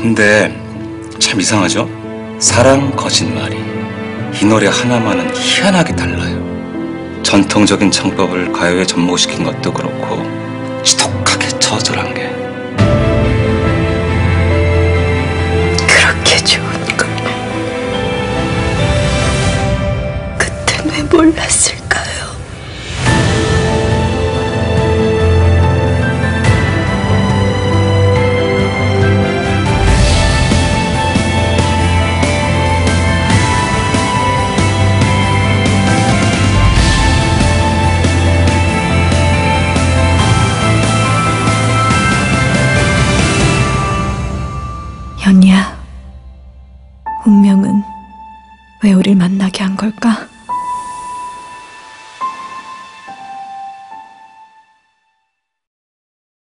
근데 참 이상하죠? 사랑 거짓말이 이 노래 하나만은 희한하게 달라요. 전통적인 창법을 가요에 접목시킨 것도 그렇고 지독하게 저절한 게 그렇게 좋은 걸 그땐 왜 몰랐을까요? 연희야, 운명은 왜 우릴 만나게 한 걸까?